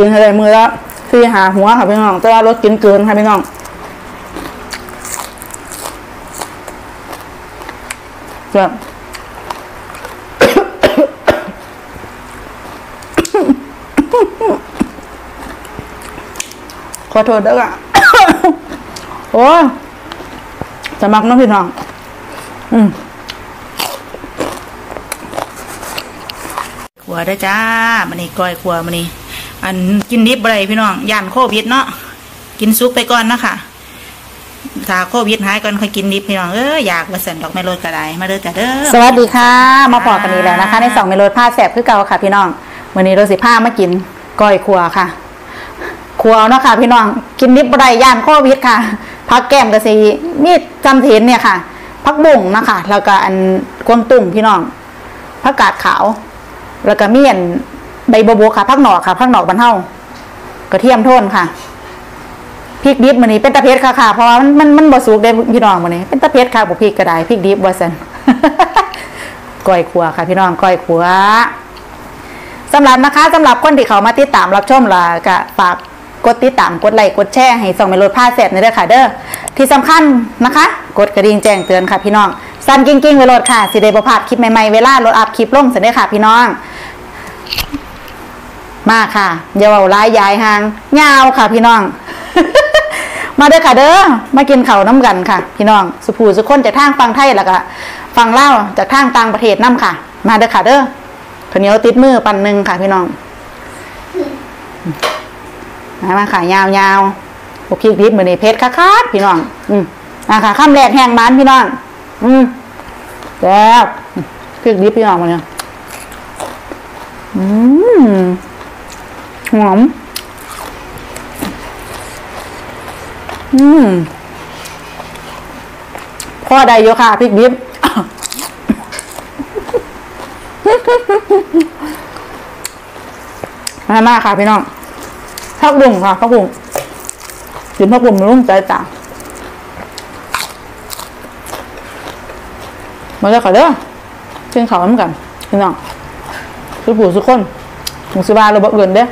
กินอะไรมือแล้วสี่หาหัวค่ะพี่น้องแต่ว่ารถกินเกินค่ะพี่น้องจะขอโทษด้วยอะโอ้จะมักน้องพี่น้อง อืมขัวเด้จ้ามันนี่ก้อยขัวมันนี่ อันกินดิบอะไรพี่น้องย่านโควิดเนาะกินซุปไปก่อนนะคะถ้าโควิดหายก่อนค่อยกินดิบพี่น้องเอออยากมาเส่นดอกไม้โรยกระไดมาเด้อจ้าเด้อสวัสดีค่ะ มาพอกันนี้แล้วนะคะ ในสองเมโลดผ้าแสบคือเก่าค่ะ พี่น้องวันนี้เราสิผ้ามากินก้อยครัวค่ะครัวเนาะค่ะ พี่น้องกินนิบไรย่านโควิดค่ะพักแก้มกะสีมีดจำเทนเนี่ยค่ะพักบุ่งนะคะแล้วก็อันกวงตุ่มพี่น้องผักกาดขาว แล้วก็เมียน ใบบัวบกค่ะพักหนอกค่ะพักหนอกบรรเทากระเทียมโทนค่ะพริกดิบมันนี้เป็นตะเพ็ดค่ะค่ะเพราะว่ามันมันมันบสุกได้พี่น้องมันนี้เป็นตะเพ็ดค่ะบุพริกกระไดพริกดิบบ่สันก้อยขัวค่ะ พี่น้องก้อยขัวสำหรับนะคะสำหรับคนที่เขามาติดตามรับชมล่ะก็ฝากกดติดตามกดไลค์กดแชร์ให้ส่องเมโลดผ้าแสบในเด้อค่ะเด้อที่สำคัญนะคะ กดกระดิ่งแจ้งเตือนค่ะพี่น้องสั่นกิ๊งกิ๊งๆไว้โลดค่ะสิได้บ่พลาดคลิปใหม่ๆเวลาโหลดอัพคลิปลงเสร็จเด้อค่ะพี่น้อง มาค่ะอย่าเว้าหลายยายหางยาวค่ะ พี่น้อง มาเด้อค่ะเด้อมากินข้าวนำกันค่ะ พี่น้องสุผู้สุคนจากทางฝั่งไทยแล้วก็ฝั่งลาวจากทางต่างประเทศนำค่ะ มาเด้อค่ะเด้อข้าวเหนียวติดมือปั้นหนึ่งค่ะ พี่น้องมามาค่ะยาวยาวๆพวกพริกดิบมือนี่เพชรคักๆพี่น้อง อืมอะค่ะข้ามแรกแห้งบ้านพี่น้อง อืมแล้วพริกดิบพี่น้องมาเนี่ยอืม หอม อืมพ่อใดอยู่ค่ะพริกดิบมามาค่ะพี่น้องพักบุ่งค่ะพักบุ่งกินพักบุ่งรุ่งใจต่างมาเลยค่ะเด้อกินข้าวน้ำกันพี่น้องสุผู้สุกคนหมูสุบาเราบอกเกินเด้อ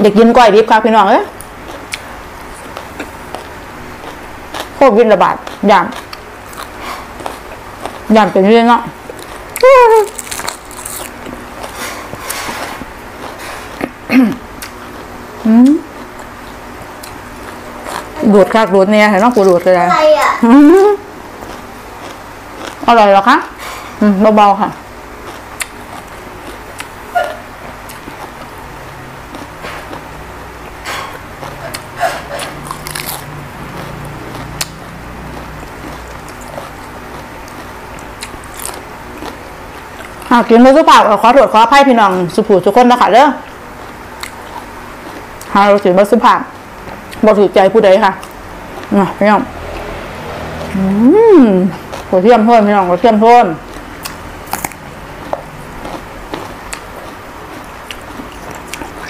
อยากกินก้อยดิบค่ะพี่น้องเอ้ยโควิดระบาดอย่างอย่างเป็นเรื่องเนาะอืมดูดค่ะดูดเนี่ยเห็นน้องกูดูดเลยอะไรอะอืมอร่อยเหรอคะอืมเบาๆค่ะ หากกินไม่สุภาพขอโทษขออภัยพี่น้องสุภูทุกคนนะคะเด้อหาเรากินไม่สุภาพบ่ถูกใจผู้ใดค่ะอะพี่น้องอืมกระเทียมโทนพี่น้องกระเทียมโทน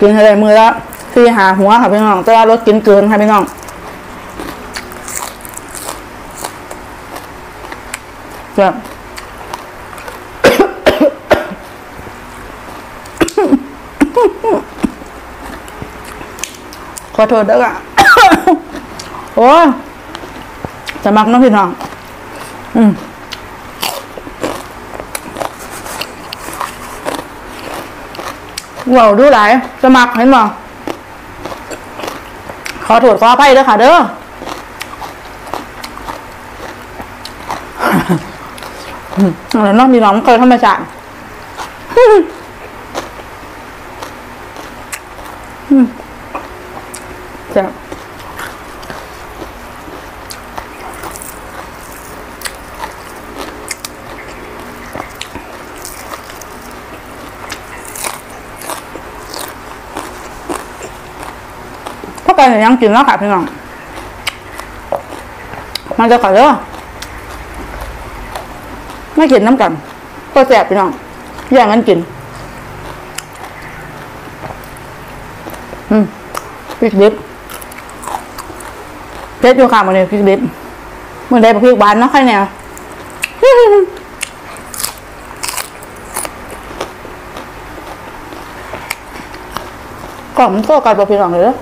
กินอะไรมือละสี่หาหัวค่ะพี่น้องแต่ว่ารสกินเกินค่ะพี่น้องแบบ ขอโทษด้วยอะโอ้ยจะมักน้องพี่น้อง อืมว้าวดูหลายจะมักเห็นบ่ขอโทษขออภัยด้วยค่ะ เด้อแล้วน้องพี่น้องเคยธรรมชาติ จะ พวกกันยังกินแล้วค่ะพี่น้องมันจะขอเด้อไม่กินน้ำกันก็แสบพี่น้องแย่างกันกิน อืมพริกดิบเพชรอยู่ค่ะมันเลยพริกดิบมันได้พริกหวานเนาะค่อยเนี่ยกล่อมันโซ่กันบ่พี่น้องเลยเด้อม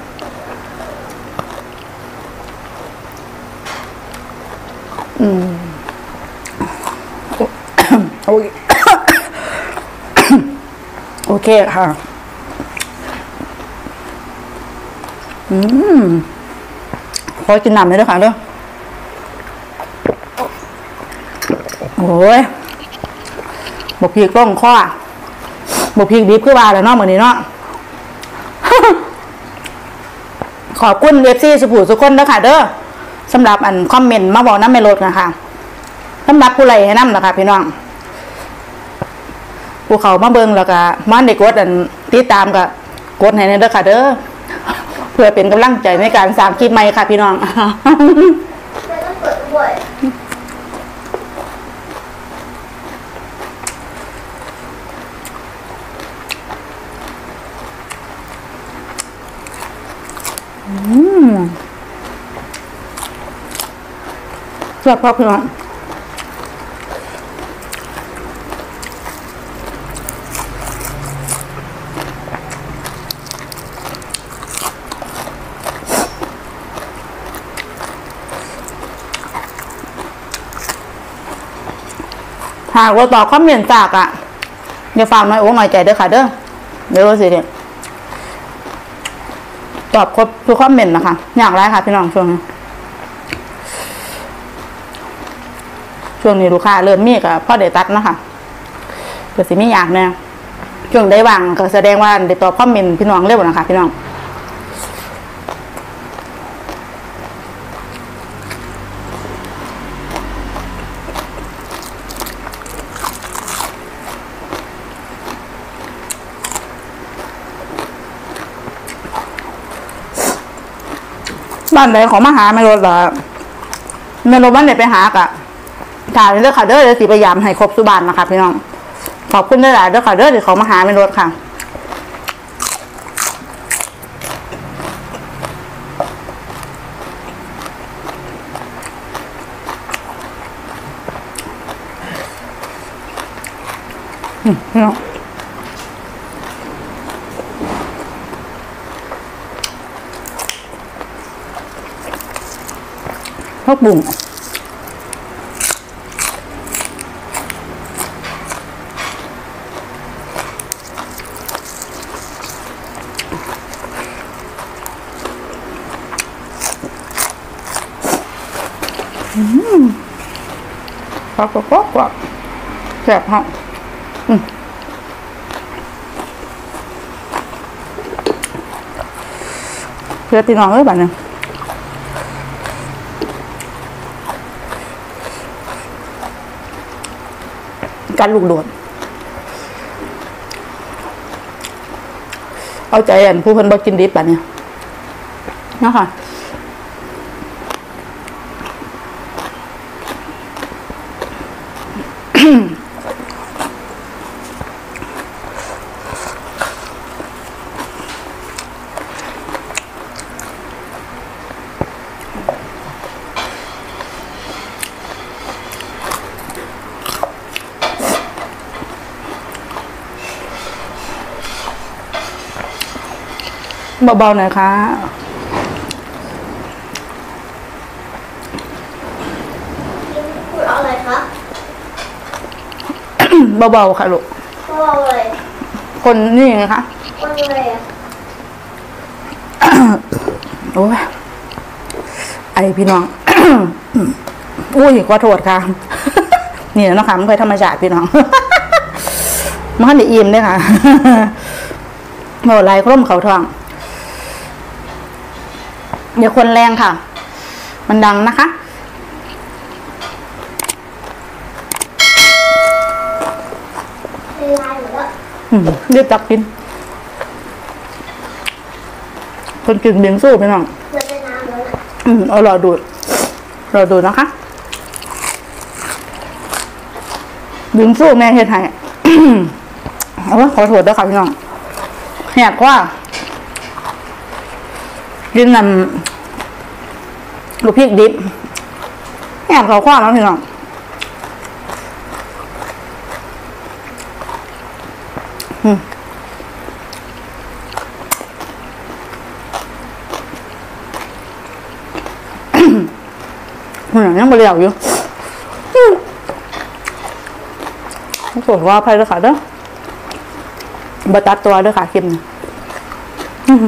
โอเค โอ เคค่ะ อืมขอกินน้ำเลยด้วยค่ะเด้อโอ้ยบกพีกต้องข้อบกพีกดิบคือว่าแล้วเนาะเหมือนนี้เนาะขอบคุณเว็บซีสุภูสุคนนะคะเด้อสำหรับอันคอมเมนต์มาบอกน้ำเมลดนะคะสำหรับผู้ไรให้น้ำนะคะพี่น้อง ผู้เขามาเบิงแล้วก็มาในกดอันติดตามก็กดให้ในเด้อค่ะเด้อเพื่อเป็นกำลังใจในการสร้างคลิปใหม่ค่ะพี่น้ององเปิดด้วยเพื่อพ่อพี่น้อง หากว่าตอบคอมเมนต์จากอะอย่าฟังน้อยโอ้หน่อยใจเด้อค่ะเด้อเดี๋ยวสิเนี่ยตอบครบทุกคอมเมนต์นะคะ อยางไรค่ะพี่น้องช่วงนี้ช่วงนี้ลูกค้าเริ่มมีกับพ่อเดตัดนะคะเกิดสิไม่อยากเนี่ยช่วงได้วางก็แสดงว่าได้ตอบคอมเมนต์พี่น้องเร็วนะคะ พี่น้อง บ้านไหนของมาหาไม่รู้ละไม่รู้บ้านไหนไปหากะถ่ายเด้อค่ะเด้อเดี๋ยวสิพยายามให้ครบสุบานนะคะพี่น้อง ขอบคุณได้หลายเด้อค่ะเด้อเดี๋ยวเขามาหาไม่รู้ค่ะอืมพี่ น้องพักบุ้งอืมพักก็ก็ก็แซ่บฮะอืมเพื่อพี่น้องเอ้ยบ้านเนี่ย การลูกโดด เอาใจอันผู้เพิ่นบ่กินดิบอะเนี่ยนะคะ เบาๆหน่อยค่ะพูดเอาอะไรคะเบาๆค่ะลูกพูดเอาอะไรคนนี่ไงคะคนอะไรอะโอ้ยไอพี่น้อง อุ้ยขอโทษค่ะ นี่เนาะค่ะมันเคยธรรมชาติพี่น้องมันได้อิ่มด้วยค่ะโมลายคร่มเขาทอง อย่าคนแรงค่ะ มันดังนะคะเป็นลายหรือว่าอืมรีบตักกิน คนกินเบียงสู้พี่น้องเลือดไปน้ำเลยอืมเอารอดูรอดูนะคะดึงสู้แม่เฮ็ดให้เอาขอโทษด้วยค่ะพี่น้องแหกว่า กินนำลูกพริกดิบแอบเขาคว้าแล้วพี่น้องอืมหยังไม่เลี้ยวอยู่ปวดว่าภัยด้วยค่ะเด้อบัตัดตัวด้วยค่ะเค็มอืม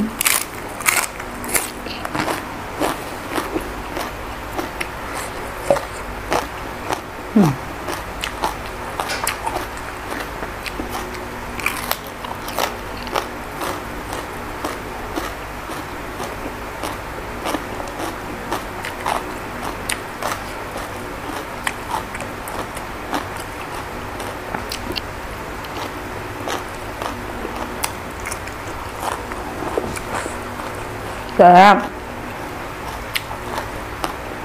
แซ่บ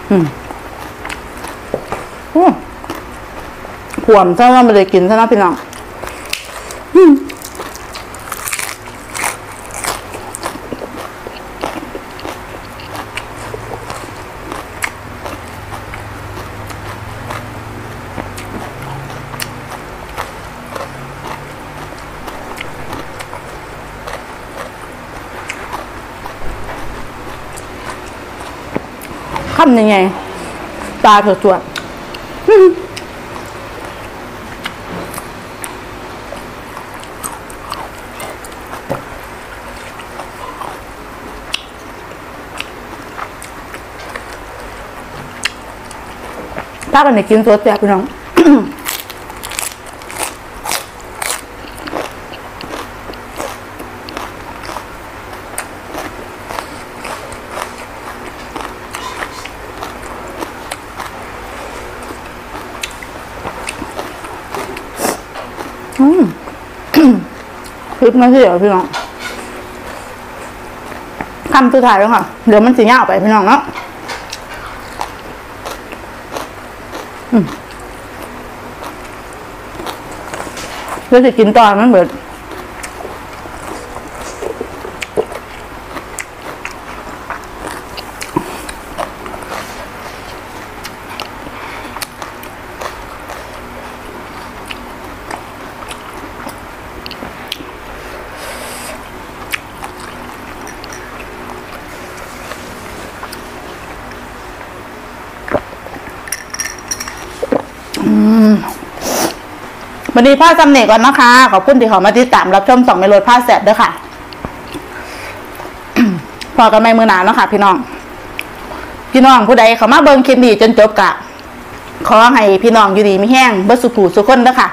อืมโอ้ขวมซะว่าไม่ได้กินซะนะพี่น้องอืม คำยังไง ตาสวดๆอืมถ้ากันในกินตัวแซ่บพี่น้อง อืม คลิปมาที่เดี๋ยวพี่น้องคำสุดท้ายแล้วค่ะเดี๋ยวมันสิยาไปพี่น้องเนาะอืมเดี๋ยวจะกินตอนมันเบิด วันนี้ผ้าจำเนกก่อนนะคะ ขอบคุณที่เขามาติดตามรับชมสองเมโลดผ้าแสบด้วยค่ะ พอกันไม่มือหนาเนาะค่ะ พี่น้อง พี่น้องผู้ใดเขามาเบิ่งคลิปนี้จนจบกะ ขอให้พี่น้องอยู่ดีไม่แห้งเบิดสุขูสุขคนด้อค่ะ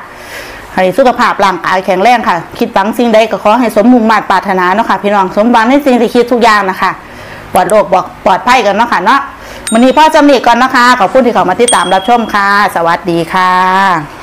ให้สุขภาพร่างกายแข็งแรงค่ะ คิดหวังสิ่งใดก็ขอให้สมมุ่งมาตรปรารถนาเนาะค่ะ พี่น้องสมหวังในสิ่งที่คิดทุกอย่างนะคะปลอดโรคบอกปลอดภัยกันเนาะค่ะเนาะวันนี้พ่อจำเนกก่อนนะคะ ขอบคุณที่เขามาติดตามรับชมค่ะ สวัสดีค่ะ